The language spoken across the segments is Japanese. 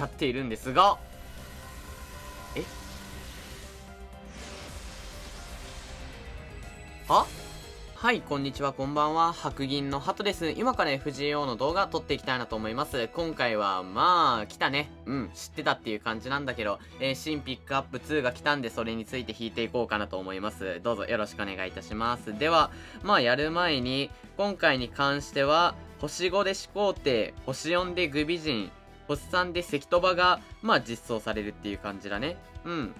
やっているんですが、え？ははい、こんにちは、こんばんは。白銀のハトです。今から FGO の動画撮っていきたいなと思います。今回は、まあ、来たね。うん、知ってたっていう感じなんだけど、えー、新ピックアップ2が来たんで、それについて弾いていこうかなと思います。どうぞよろしくお願いいたします。では、まあ、やる前に、今回に関しては、星5で始皇帝、星4でグビジン、星3で関戸場が、まあ、実装されるっていう感じだね。うん。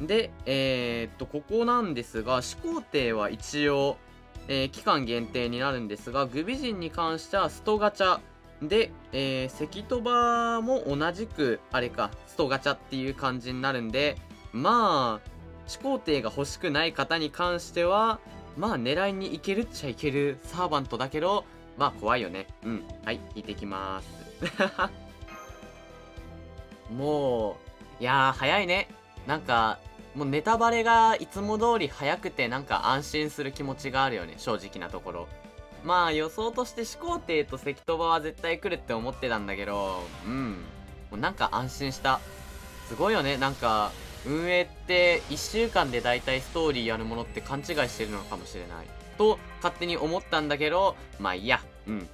で、えー、っと、ここなんですが、始皇帝は一応、えー、期間限定になるんですが、グビジンに関してはストガチャで、えー、関戸場も同じく、あれか、ストガチャっていう感じになるんで、まあ、始皇帝が欲しくない方に関しては、まあ狙いにいけるっちゃいけるサーバントだけど、まあ怖いよね。うん。はい、引いてきます。もう、いやー、早いね。なんか、もうネタバレがいつも通り早くてなんか安心する気持ちがあるよね、正直なところ。まあ予想として始皇帝と関戸場は絶対来るって思ってたんだけど、うん。もうなんか安心した。すごいよね、なんか、運営って1週間で大体ストーリーやるものって勘違いしてるのかもしれない。と、勝手に思ったんだけど、まあいいや、うん。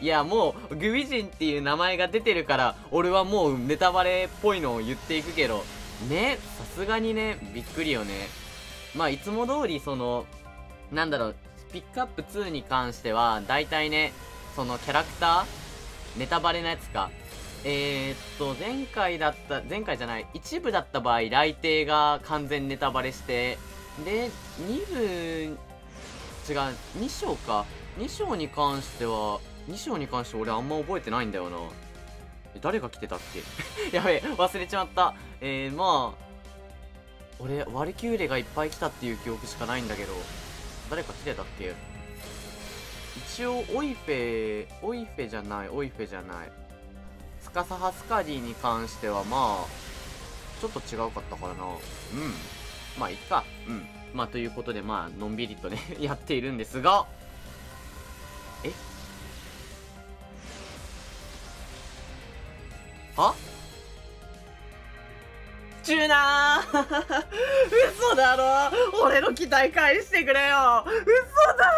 いや、もう、グビジンっていう名前が出てるから、俺はもうネタバレっぽいのを言っていくけど、ね、さすがにね、びっくりよね。まあ、いつも通り、その、なんだろう、ピックアップ2に関しては、大体ね、そのキャラクターネタバレのやつか。えー、っと、前回だった、前回じゃない、一部だった場合、来帝が完全ネタバレして、で、2部、違う、2章か。2章に関しては、2章に関して俺あんま覚えてないんだよな。誰が来てたっけ？やべえ、忘れちまった。えー、まあ、俺、ワルキューレがいっぱい来たっていう記憶しかないんだけど、誰か来てたっけ？一応、オイフェ、オイフェじゃない、オイフェじゃない。スカサハスカディに関しては、まあ、ちょっと違うかったからな。うん。まあ、いっか。うん。まあ、ということで、まあ、のんびりとね やっているんですが、はチューナー。嘘だろ？俺の期待返してくれよ。嘘だ。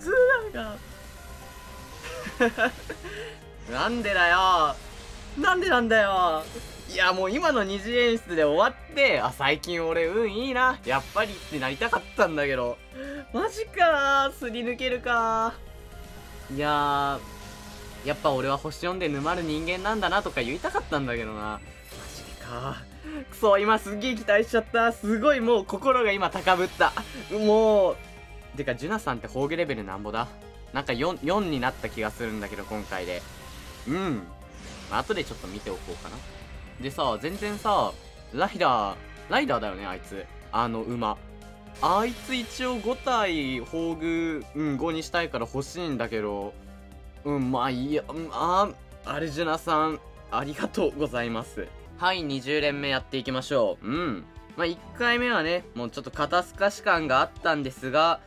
チューナーが。なんでだよ。なんでなんだよ。いやもう今の二次演出で終わってあ最近俺運いいな。やっぱりってなりたかったんだけど。マジか。すり抜けるか。いやーやっぱ俺は星読んで沼る人間なんだなとか言いたかったんだけどな。マジか。くそ、今すっげえ期待しちゃった。すごいもう心が今高ぶった。もう。てか、ジュナさんって宝具レベルなんぼだ？なんか 4, 4になった気がするんだけど、今回で。うん。あ、後でちょっと見ておこうかな。でさ、全然さ、ライダー、ライダーだよね、あいつ。あの馬。あいつ一応5体宝具、うん、5にしたいから欲しいんだけど、うん、まあいや、うん、あアルジュナさん、ありがとうございます。はい、20連目やっていきましょう。うん。まあ1回目はね、もうちょっと肩透かし感があったんですが、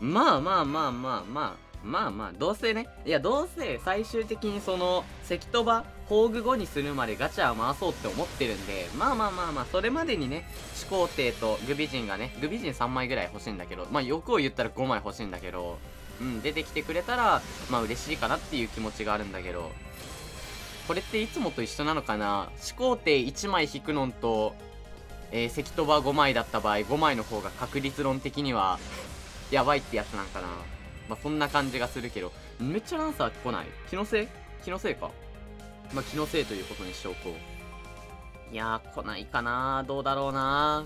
まあまあまあまあまあ、まあまあ、どうせね、いや、どうせ最終的にその、関戸場、宝具後にするまでガチャを回そうって思ってるんで、まあまあまあまあ、それまでにね、始皇帝とグビジンがね、グビジン3枚ぐらい欲しいんだけど、まあ欲を言ったら5枚欲しいんだけど、うん、出てきてくれたら、まあ嬉しいかなっていう気持ちがあるんだけど、これっていつもと一緒なのかな？始皇帝1枚引くのんと、えー、関戸場5枚だった場合、5枚の方が確率論的には、やばいってやつなんかな？まあそんな感じがするけど、めっちゃランサー来ない？気のせい？気のせいか？まあ気のせいということにしておこう。いやー、来ないかなどうだろうな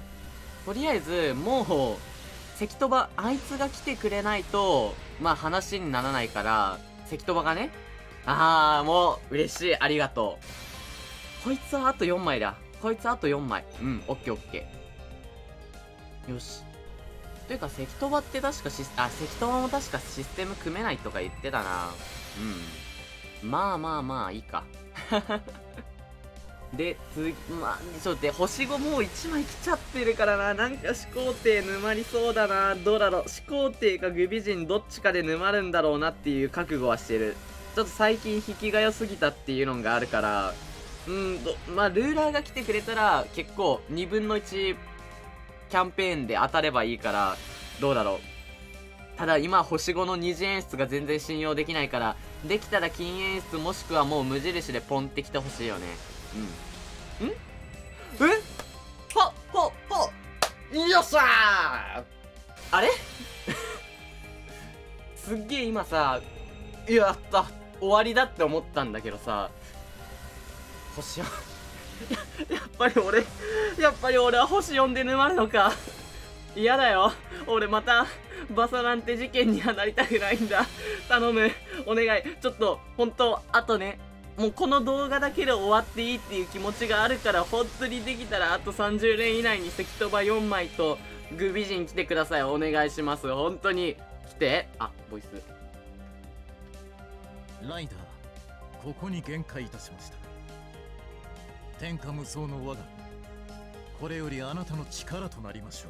とりあえず、もう、関戸場、あいつが来てくれないと、まあ話にならないから、関戸場がね、あー、もう、嬉しい、ありがとう。こいつはあと4枚だ。こいつあと4枚。うん、オッケーオッケー。よし。というか、関戸場って確かシス、あ、関戸場も確かシステム組めないとか言ってたな。うん。まあまあまあ、いいか。で、次、まあ、ちょっと待って、星5もう1枚来ちゃってるからな。なんか始皇帝沼りそうだな。どうだろう。始皇帝かグビジンどっちかで沼るんだろうなっていう覚悟はしてる。ちょっと最近引きが良すぎたっていうのがあるから、うんとまあルーラーが来てくれたら結構2分の1キャンペーンで当たればいいからどうだろうただ今星5の二次演出が全然信用できないからできたら金演出もしくはもう無印でポンってきてほしいよねうん。ん？え？はははよっしゃー！あれ？すっげえ今さやった。終わりだって思ったんだけどさ。星4や やっぱり俺やっぱり俺は星4で沼るのか。嫌だよ。俺またバサなんて事件にはなりたくないんだ。頼む。お願い。ちょっと本当あとねもうこの動画だけで終わっていいっていう気持ちがあるから本当にできたらあと30連以内に石とば4枚とグビジン来てください。お願いします。本当に来て。あボイス。ライダーここに限界いたしました。天下無双の我がこれよりあなたの力となりましょ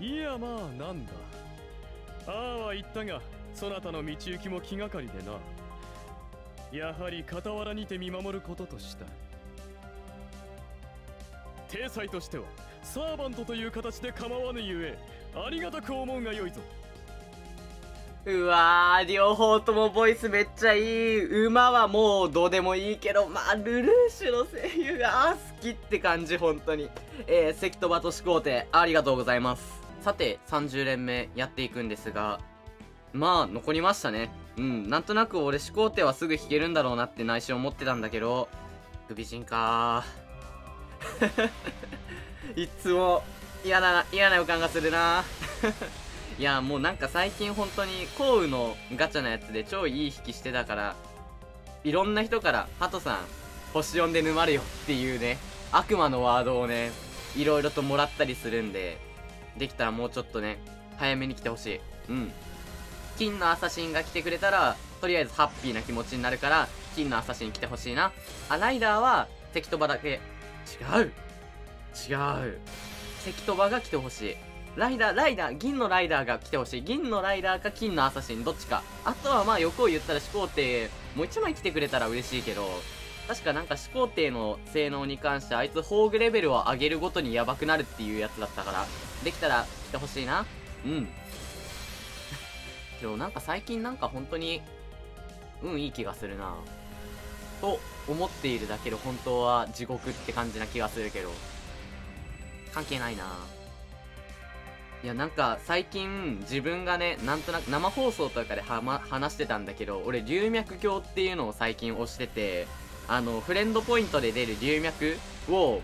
う。いやまあなんだ。ああは言ったがそなたの道行きも気がかりでな。やはり傍らにて見守ることとした。体裁としてはサーバントという形で構わぬゆえありがたく思うがよいぞ。うわー両方ともボイスめっちゃいい。馬はもうどうでもいいけどまあルルーシュの声優が好きって感じ本当に。えー、関戸バトシ皇帝ありがとうございます。さて30連目やっていくんですがまあ残りましたね。うんなんとなく俺始皇帝はすぐ弾けるんだろうなって内心思ってたんだけど首陣か いつも嫌な嫌な予感がするな いやもうなんか最近本当に降雨のガチャのやつで超いい引きしてたからいろんな人からハトさん星4で沼るよっていうね悪魔のワードをねいろいろともらったりするんでできたらもうちょっとね早めに来てほしい。うん。金のアサシンが来てくれたらとりあえずハッピーな気持ちになるから金のアサシン来てほしいな。あライダーは関戸場だけ。違う。違う。関戸場が来てほしい。ライダー、ライダー、銀のライダーが来てほしい。銀のライダーか金のアサシン、どっちか。あとはまあ欲を言ったら始皇帝、もう一枚来てくれたら嬉しいけど、確かなんか始皇帝の性能に関してあいつ宝具レベルを上げるごとにヤバくなるっていうやつだったから、できたら来てほしいな。うん。でもなんか最近なんか本当に、うん、いい気がするな。と思っているだけで本当は地獄って感じな気がするけど、関係ないないやなんか最近自分がねなんとなく生放送とかでは、ま、話してたんだけど俺龍脈鏡っていうのを最近押しててあのフレンドポイントで出る龍脈を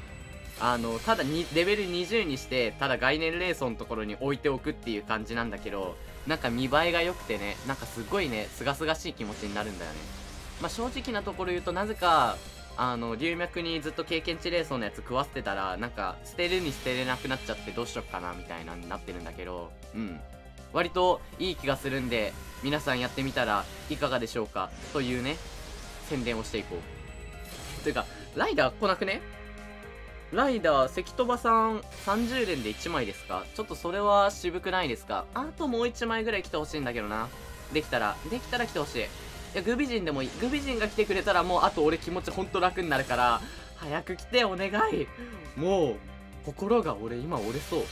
あのただにレベル20にしてただ概念レーソンのところに置いておくっていう感じなんだけどなんか見栄えが良くてねなんかすごいねすがすがしい気持ちになるんだよねまあ正直なところ言うとなぜかあの、龍脈にずっと経験値レースのやつ食わせてたら、なんか、捨てるに捨てれなくなっちゃってどうしよっかな、みたいなになってるんだけど、うん。割といい気がするんで、皆さんやってみたらいかがでしょうか、というね、宣伝をしていこう。ていうか、ライダー来なくね？ライダー、関戸場さん、30連で1枚ですか？ちょっとそれは渋くないですか？あともう1枚ぐらい来てほしいんだけどな。できたら、できたら来てほしい。いや、グビジンでもいい。グビジンが来てくれたらもう、あと俺気持ちほんと楽になるから、早く来てお願い。もう、心が俺今折れそう。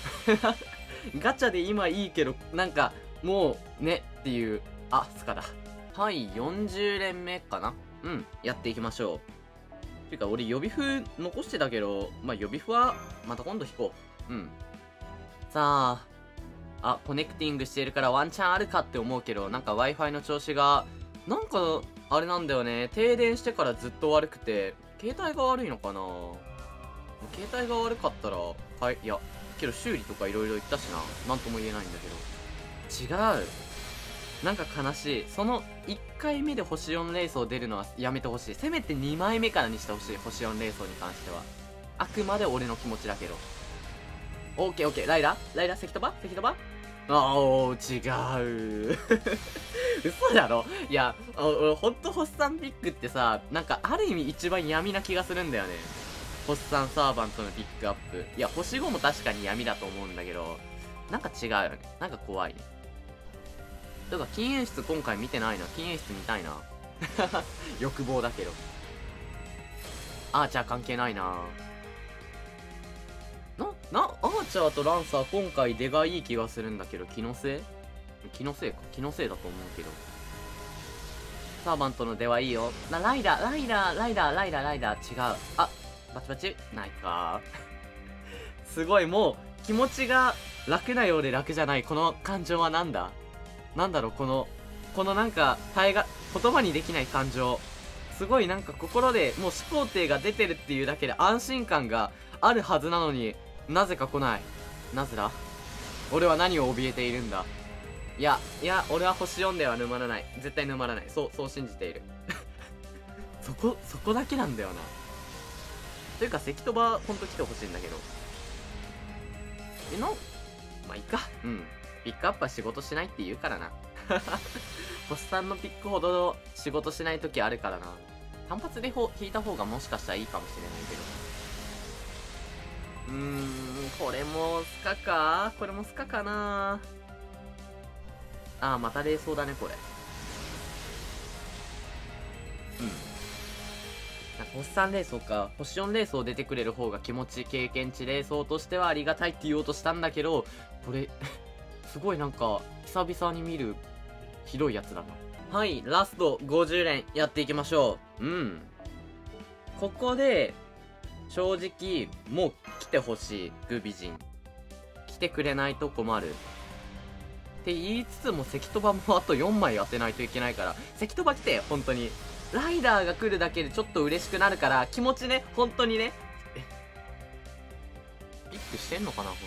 ガチャで今いいけど、なんか、もう、ね、っていう。あ、スカだ。はい、40連目かなうん、やっていきましょう。ていうか、俺予備風残してたけど、まあ予備風は、また今度引こう。うん。さあ、あ、コネクティングしてるからワンチャンあるかって思うけど、なんか Wi-Fi の調子がなんか、あれなんだよね。停電してからずっと悪くて、携帯が悪いのかな携帯が悪かったら、はい、いや、けど修理とか色々言ったしな。なんとも言えないんだけど。違う。なんか悲しい。その1回目で星4レースを出るのはやめてほしい。せめて2枚目からにしてほしい。星4レースに関しては。あくまで俺の気持ちだけど。オッケーオッケー。ライダーライダー関飛ば関飛ばあお違う 嘘だろいやほんとホッサンピックってさなんかある意味一番闇な気がするんだよねホッサンサーバントのピックアップいや星5も確かに闇だと思うんだけどなんか違うよねなんか怖いねとか禁煙室今回見てないな。禁煙室見たいな。欲望だけど。アーチャー関係ないな。な、な、アーチャーとランサー今回出がいい気がするんだけど。気のせい？気のせいか。気のせいだと思うけど。サーバントの出はいいよ。なライダーライダーライダーライダーライダー。違う。あバチバチ。ないか。すごいもう気持ちが楽なようで楽じゃない。この感情はなんだ？なんだろうこのこのなんか耐えが言葉にできない感情。すごいなんか心でもう始皇帝が出てるっていうだけで安心感があるはずなのになぜか来ない。なぜだ？俺は何を怯えているんだ？いやいや俺は星4では沼らない。絶対沼らない。そうそう信じている。そこそこだけなんだよな。というか関戸場ほんと来てほしいんだけど。えのまあいいか。うん。ピックアップは仕事しないって言うからな。星さんのピックほど仕事しない時あるからな。単発で引いた方がもしかしたらいいかもしれないけど。うーんこれもスカか？これもスカかな？ああまた冷蔵だねこれ。うん。星3冷蔵か。星4冷蔵出てくれる方が気持ち経験値冷蔵としてはありがたいって言おうとしたんだけどこれすごいなんか久々に見るひどいやつだな。はいラスト50連やっていきましょう。うん。ここで正直もう来てほしいグビジン。来てくれないと困る。って言いつつも関戸場もあと4枚当てないといけないから関戸場来て本当に。ライダーが来るだけでちょっと嬉しくなるから気持ちね本当にね。ピックしてんのかな本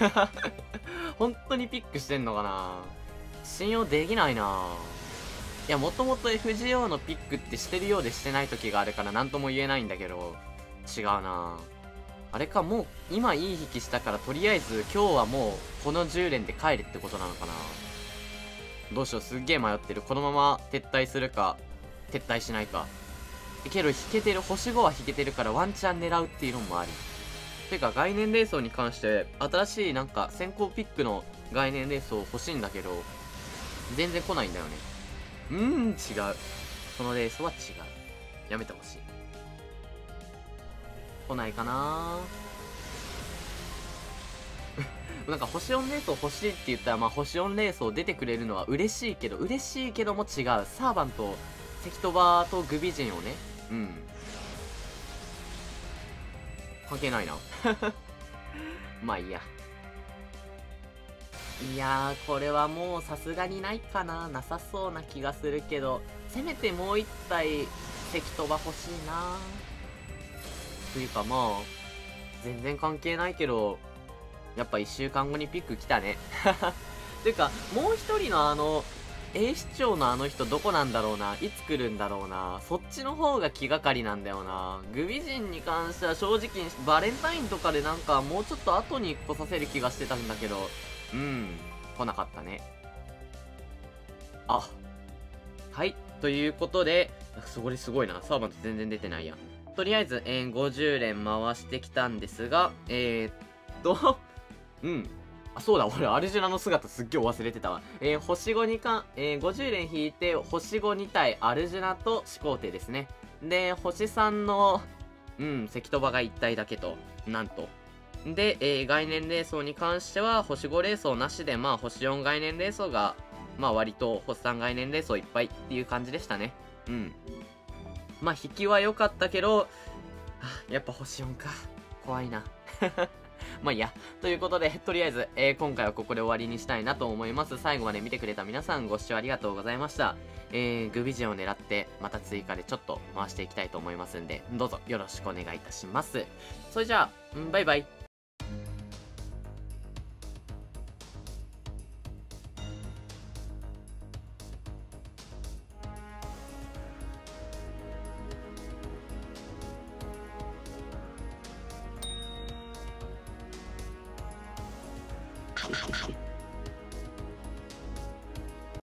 当に 本当にピックしてんのかな？信用できないな。いやもともと FGO のピックってしてるようでしてない時があるから何とも言えないんだけど違うな。あれかもう今いい引きしたからとりあえず今日はもうこの10連で帰るってことなのかな。どうしようすっげえ迷ってる。このまま撤退するか撤退しないか。けど引けてる星5は引けてるからワンチャン狙うっていうのもあり。てか概念レースに関して新しいなんか先行ピックの概念レースを欲しいんだけど全然来ないんだよね。うーん違う。そのレースは違う。やめてほしい。来ないかな。なんか星4レースを欲しいって言ったらまあ星4レースを出てくれるのは嬉しいけど嬉しいけども違う。サーバンと関戸場とグビジンをね。うん。関係ないな。まあいいや。いやーこれはもうさすがにないかな。なさそうな気がするけど。せめてもう一体関戸場欲しいな。というかまあ全然関係ないけどやっぱ1週間後にピック来たね。ていうかもう一人のあの A 市長のあの人どこなんだろうないつ来るんだろうなそっちの方が気がかりなんだよな。グビジンに関しては正直バレンタインとかでなんかもうちょっと後に来させる気がしてたんだけどうん来なかったね。あはいということでそこですごいな。サーバント全然出てないやとりあえず、えー、50連回してきたんですがえー、っとうん。あ、そうだ、俺、アルジュナの姿すっげえ忘れてたわ。えー、星5にか、えー、50連引いて、星5 2体、アルジュナと始皇帝ですね。で、星3の、うん、関戸場が1体だけと、なんと。で、えー、概念霊装に関しては、星5霊装なしで、まあ、星4概念霊装が、まあ、割と、星3概念霊装いっぱいっていう感じでしたね。うん。まあ、引きは良かったけど、やっぱ星4か。怖いな。まあいいや。ということで、とりあえず、えー、今回はここで終わりにしたいなと思います。最後まで見てくれた皆さんご視聴ありがとうございました。えー、グビジンを狙って、また追加でちょっと回していきたいと思いますんで、どうぞよろしくお願いいたします。それじゃあ、バイバイ。